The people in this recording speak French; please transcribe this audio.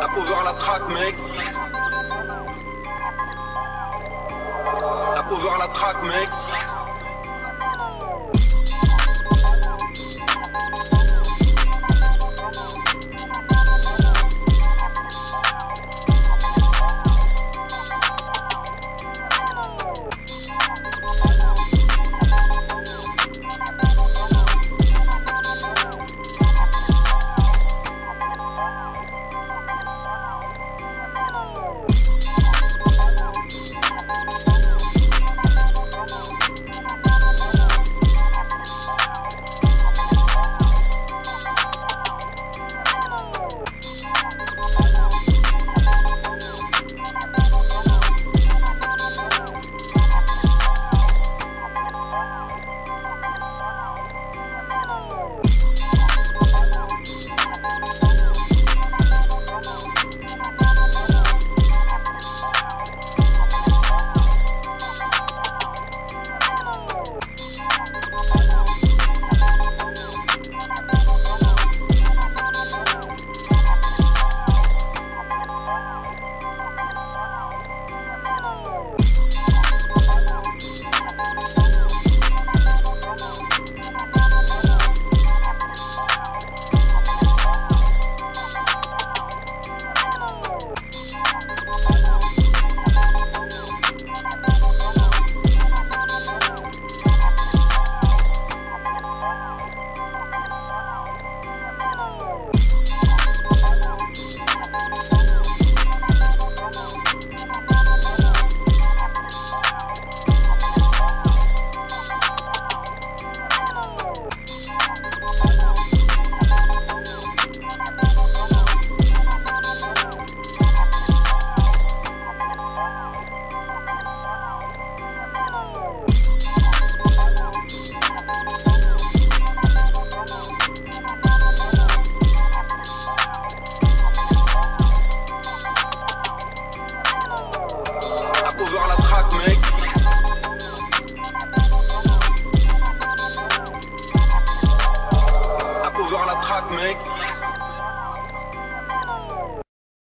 T'as ouvert la track, mec. T'as ouvert la track, mec. Talk make.